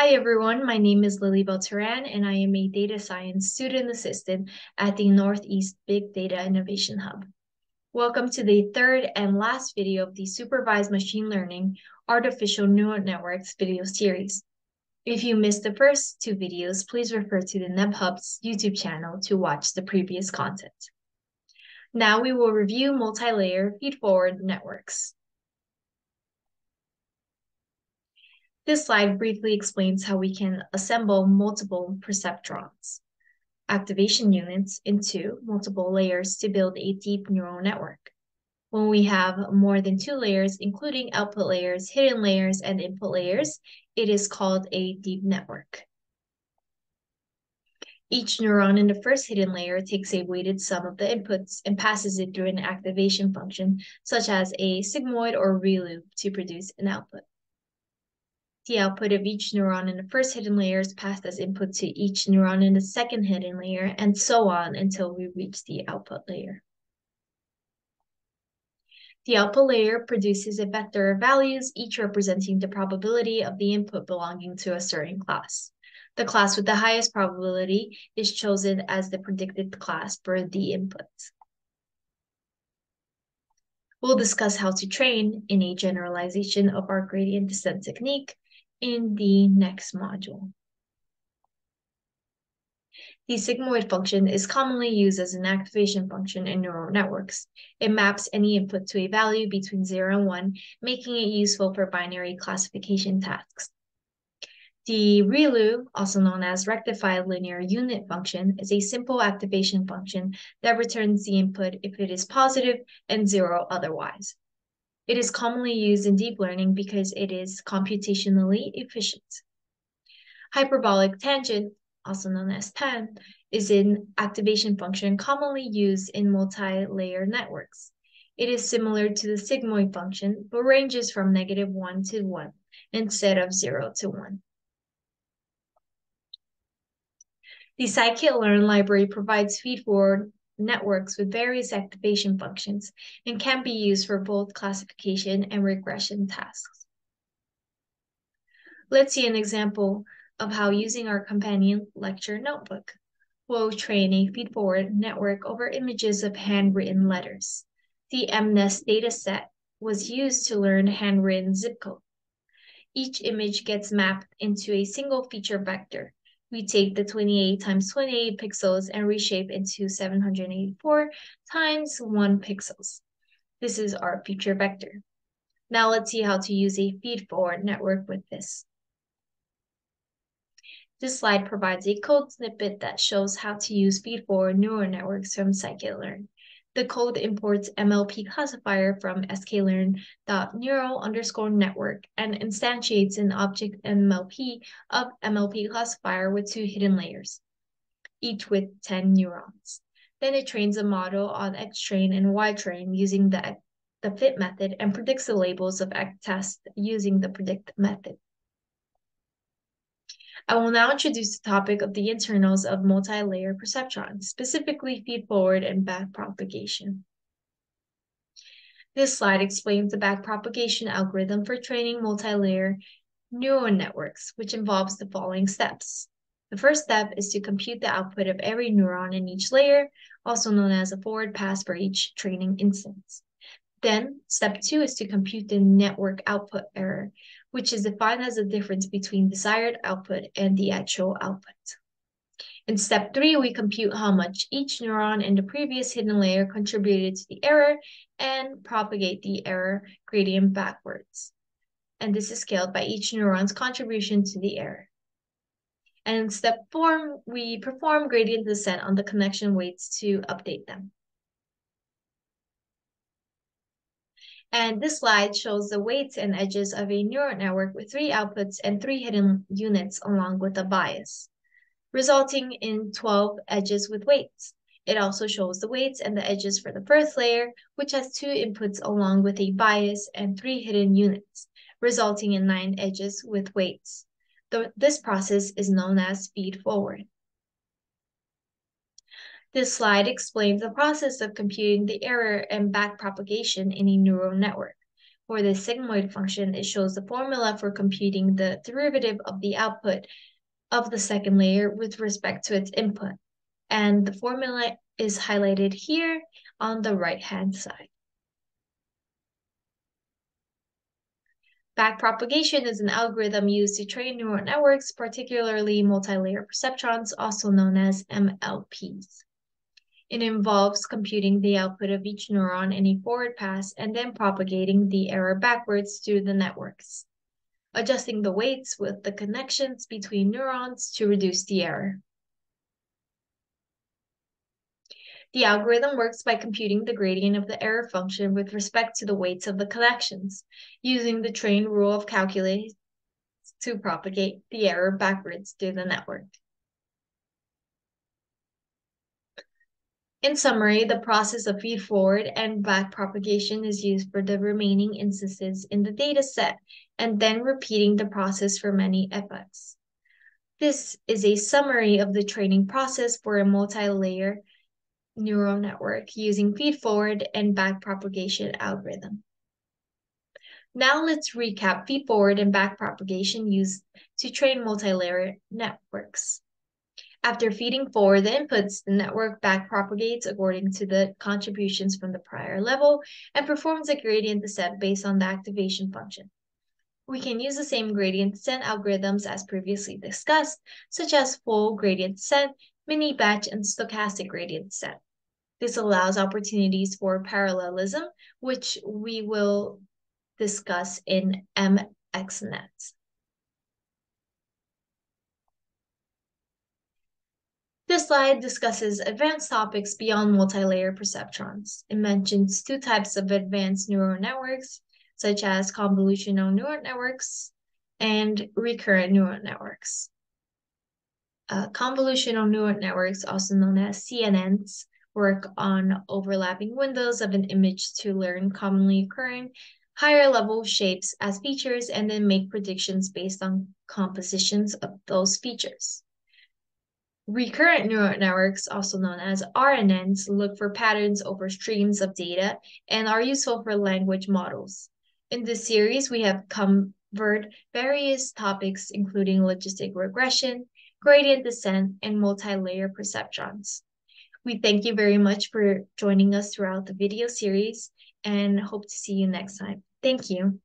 Hi everyone, my name is Lylybell Teran and I am a data science student assistant at the Northeast Big Data Innovation Hub. Welcome to the third and last video of the Supervised Machine Learning Artificial Neural Networks video series. If you missed the first two videos, please refer to the NebHub's YouTube channel to watch the previous content. Now we will review multi-layer feed-forward networks. This slide briefly explains how we can assemble multiple perceptrons, activation units into multiple layers to build a deep neural network. When we have more than two layers, including output layers, hidden layers, and input layers, it is called a deep network. Each neuron in the first hidden layer takes a weighted sum of the inputs and passes it through an activation function, such as a sigmoid or ReLU, to produce an output. The output of each neuron in the first hidden layer is passed as input to each neuron in the second hidden layer, and so on until we reach the output layer. The output layer produces a vector of values, each representing the probability of the input belonging to a certain class. The class with the highest probability is chosen as the predicted class for the input. We'll discuss how to train in a generalization of our gradient descent technique in the next module. The sigmoid function is commonly used as an activation function in neural networks. It maps any input to a value between 0 and 1, making it useful for binary classification tasks. The ReLU, also known as rectified linear unit function, is a simple activation function that returns the input if it is positive and zero otherwise. It is commonly used in deep learning because it is computationally efficient. Hyperbolic tangent, also known as TAN, is an activation function commonly used in multi-layer networks. It is similar to the sigmoid function, but ranges from negative 1 to 1 instead of 0 to 1. The scikit-learn library provides feed-forward networks with various activation functions and can be used for both classification and regression tasks. Let's see an example of how using our companion lecture notebook. We'll train a feed-forward network over images of handwritten letters. The MNIST dataset was used to learn handwritten zip code. Each image gets mapped into a single feature vector we take the 28 times 28 pixels and reshape into 784 times 1 pixels. This is our feature vector. Now let's see how to use a feed-forward network with this. This slide provides a code snippet that shows how to use feed-forward neural networks from scikit-learn. The code imports MLP classifier from sklearn.neural underscore network and instantiates an object MLP of MLP classifier with two hidden layers, each with 10 neurons. Then it trains a model on XTrain and YTrain using the, the fit method and predicts the labels of X tests using the predict method. I will now introduce the topic of the internals of multi-layer perceptrons, specifically feed-forward and backpropagation. This slide explains the backpropagation algorithm for training multi-layer neural networks, which involves the following steps. The first step is to compute the output of every neuron in each layer, also known as a forward pass for each training instance. Then, step two is to compute the network output error, which is defined as the difference between desired output and the actual output. In step three, we compute how much each neuron in the previous hidden layer contributed to the error and propagate the error gradient backwards. And this is scaled by each neuron's contribution to the error. And in step four, we perform gradient descent on the connection weights to update them. And this slide shows the weights and edges of a neural network with three outputs and three hidden units along with a bias, resulting in 12 edges with weights. It also shows the weights and the edges for the first layer, which has two inputs along with a bias and three hidden units, resulting in nine edges with weights. The, this process is known as feed forward. This slide explains the process of computing the error and backpropagation in a neural network. For the sigmoid function, it shows the formula for computing the derivative of the output of the second layer with respect to its input. And the formula is highlighted here on the right-hand side. Backpropagation is an algorithm used to train neural networks, particularly multi-layer perceptrons, also known as MLPs. It involves computing the output of each neuron in a forward pass and then propagating the error backwards through the networks, adjusting the weights with the connections between neurons to reduce the error. The algorithm works by computing the gradient of the error function with respect to the weights of the connections, using the chain rule of calculus to propagate the error backwards through the network. In summary, the process of feed-forward and backpropagation is used for the remaining instances in the data set and then repeating the process for many epochs. This is a summary of the training process for a multi-layer neural network using feed-forward and backpropagation algorithm. Now let's recap feed-forward and backpropagation used to train multi-layer networks. After feeding forward the inputs, the network backpropagates according to the contributions from the prior level and performs a gradient descent based on the activation function. We can use the same gradient descent algorithms as previously discussed, such as full gradient descent, mini batch, and stochastic gradient descent. This allows opportunities for parallelism, which we will discuss in MXNet. This slide discusses advanced topics beyond multi-layer perceptrons. It mentions two types of advanced neural networks, such as convolutional neural networks and recurrent neural networks. Uh, convolutional neural networks, also known as CNNs, work on overlapping windows of an image to learn commonly occurring higher level shapes as features and then make predictions based on compositions of those features. Recurrent neural networks, also known as RNNs, look for patterns over streams of data and are useful for language models. In this series, we have covered various topics, including logistic regression, gradient descent, and multi-layer perceptrons. We thank you very much for joining us throughout the video series and hope to see you next time. Thank you.